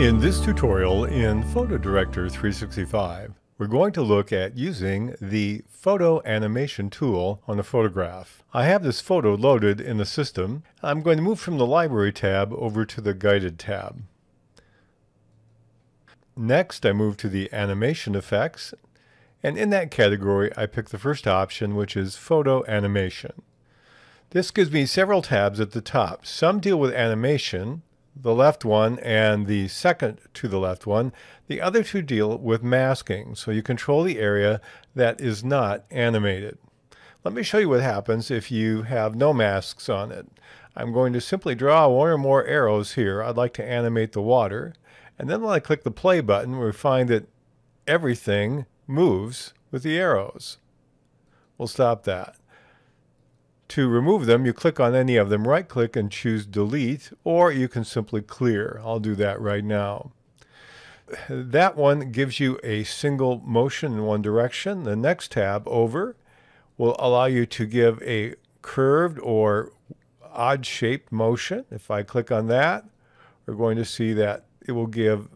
In this tutorial in PhotoDirector 365, we're going to look at using the photo animation tool on a photograph. I have this photo loaded in the system. I'm going to move from the Library tab over to the Guided tab. Next, I move to the Animation Effects, and in that category, I pick the first option, which is Photo Animation. This gives me several tabs at the top. Some deal with animation, the left one and the second to the left one. The other two deal with masking, so you control the area that is not animated. Let me show you what happens if you have no masks on it. I'm going to simply draw one or more arrows here. I'd like to animate the water. And then when I click the play button, we find that everything moves with the arrows. We'll stop that. To remove them, you click on any of them, right click and choose delete, or you can simply clear. I'll do that right now. That one gives you a single motion in one direction. The next tab over will allow you to give a curved or odd shaped motion. If I click on that, we're going to see that it will give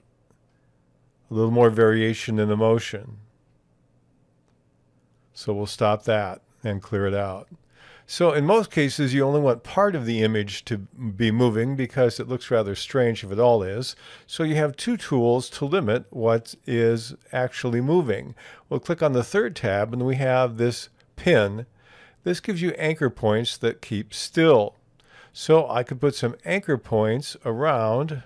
a little more variation in the motion. So we'll stop that and clear it out. So in most cases, you only want part of the image to be moving because it looks rather strange if it all is. So you have two tools to limit what is actually moving. We'll click on the third tab and we have this pin. This gives you anchor points that keep still. So I could put some anchor points around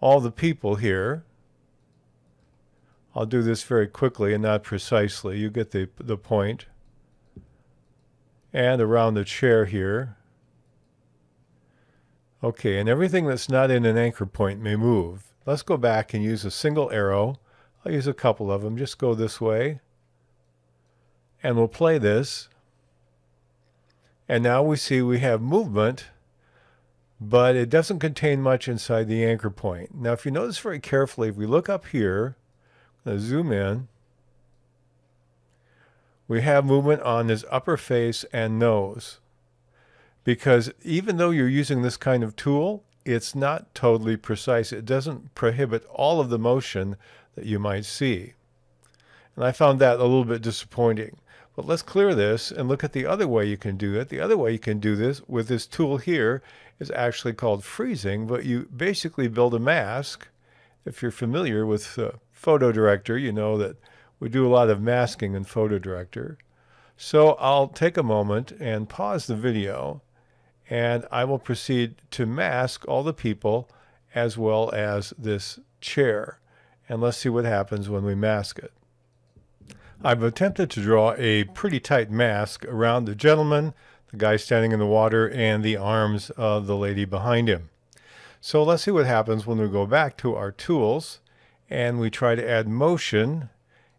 all the people here. I'll do this very quickly and not precisely. You get the, the point and around the chair here. Okay, and everything that's not in an anchor point may move. Let's go back and use a single arrow. I'll use a couple of them. Just go this way. And we'll play this. And now we see we have movement, but it doesn't contain much inside the anchor point. Now, if you notice very carefully, if we look up here, I'm going to zoom in, we have movement on his upper face and nose. Because even though you're using this kind of tool, it's not totally precise. It doesn't prohibit all of the motion that you might see. And I found that a little bit disappointing. But let's clear this and look at the other way you can do it. The other way you can do this with this tool here is actually called freezing, but you basically build a mask. If you're familiar with uh, Photo Director, you know that we do a lot of masking in Photo Director. So I'll take a moment and pause the video and I will proceed to mask all the people as well as this chair. And let's see what happens when we mask it. I've attempted to draw a pretty tight mask around the gentleman, the guy standing in the water, and the arms of the lady behind him. So let's see what happens when we go back to our tools and we try to add motion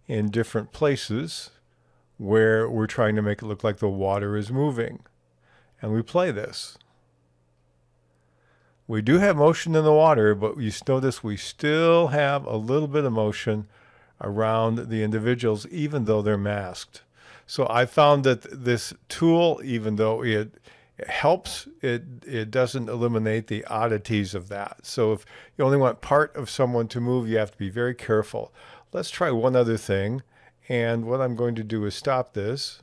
in different places where we're trying to make it look like the water is moving. And we play this. We do have motion in the water, but you notice we still have a little bit of motion around the individuals, even though they're masked. So I found that this tool, even though it, it helps, it, it doesn't eliminate the oddities of that. So if you only want part of someone to move, you have to be very careful. Let's try one other thing. And what I'm going to do is stop this.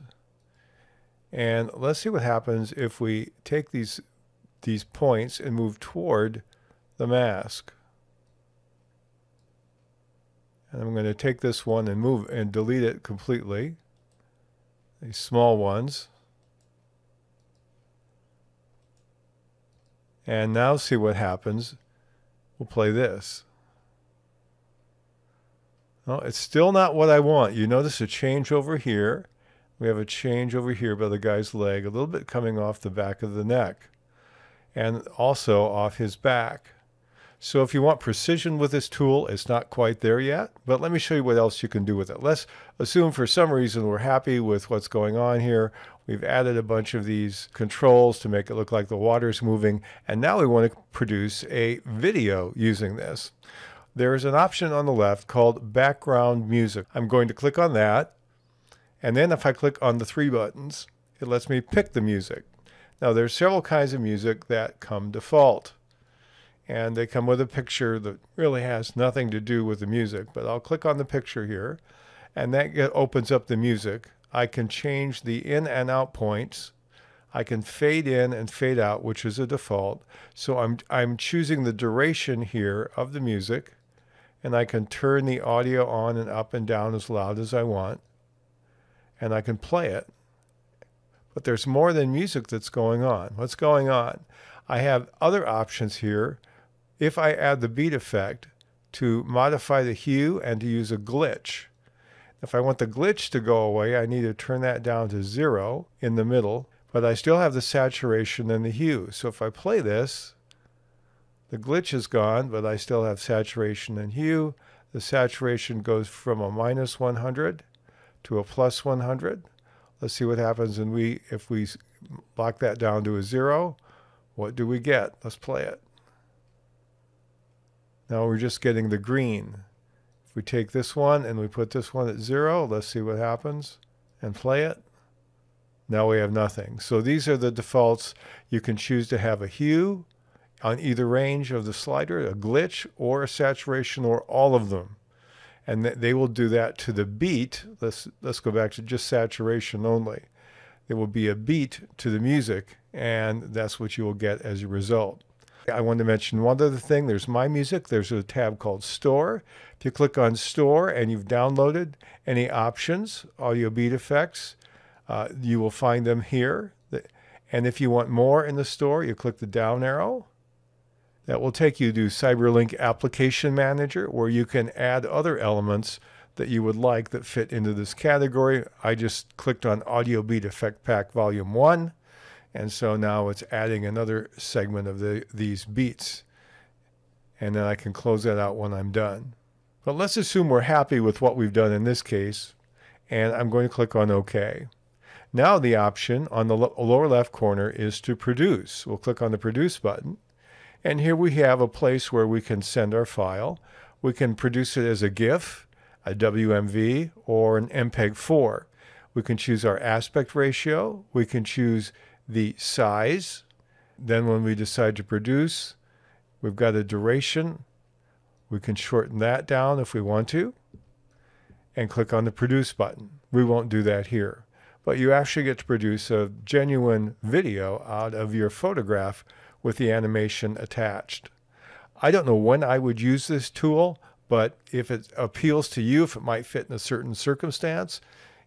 And let's see what happens if we take these, these points and move toward the mask. And I'm going to take this one and move and delete it completely. These small ones. And now see what happens. We'll play this. Well, it's still not what I want. You notice a change over here. We have a change over here by the guy's leg, a little bit coming off the back of the neck and also off his back. So if you want precision with this tool, it's not quite there yet, but let me show you what else you can do with it. Let's assume for some reason we're happy with what's going on here. We've added a bunch of these controls to make it look like the water's moving, and now we want to produce a video using this there is an option on the left called background music. I'm going to click on that. And then if I click on the three buttons, it lets me pick the music. Now there's several kinds of music that come default. and they come with a picture that really has nothing to do with the music. But I'll click on the picture here, and that get, opens up the music. I can change the in and out points. I can fade in and fade out, which is a default. So I'm, I'm choosing the duration here of the music, and I can turn the audio on and up and down as loud as I want, and I can play it. But there's more than music that's going on. What's going on? I have other options here. If I add the beat effect to modify the hue and to use a glitch, if I want the glitch to go away, I need to turn that down to zero in the middle, but I still have the saturation and the hue. So if I play this, the glitch is gone, but I still have saturation and hue. The saturation goes from a minus 100 to a plus 100. Let's see what happens and we if we lock that down to a zero. What do we get? Let's play it. Now we're just getting the green. If we take this one and we put this one at zero, let's see what happens and play it. Now we have nothing. So these are the defaults. You can choose to have a hue on either range of the slider, a glitch or a saturation or all of them. And they will do that to the beat. Let's, let's go back to just saturation only. There will be a beat to the music and that's what you will get as a result. I want to mention one other thing. There's My Music. There's a tab called Store. If you click on Store and you've downloaded any options, audio beat effects, uh, you will find them here. And if you want more in the store, you click the down arrow. That will take you to CyberLink Application Manager, where you can add other elements that you would like that fit into this category. I just clicked on Audio Beat Effect Pack Volume 1 and so now it's adding another segment of the, these beats. And then I can close that out when I'm done. But let's assume we're happy with what we've done in this case. And I'm going to click on OK. Now the option on the lower left corner is to produce. We'll click on the produce button. And here we have a place where we can send our file. We can produce it as a GIF, a WMV, or an MPEG-4. We can choose our aspect ratio. We can choose the size. Then when we decide to produce, we've got a duration. We can shorten that down if we want to and click on the produce button. We won't do that here. But you actually get to produce a genuine video out of your photograph with the animation attached. I don't know when I would use this tool, but if it appeals to you, if it might fit in a certain circumstance,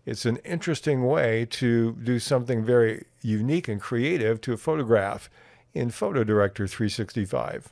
it's an interesting way to do something very unique and creative to a photograph in Photo Director 365.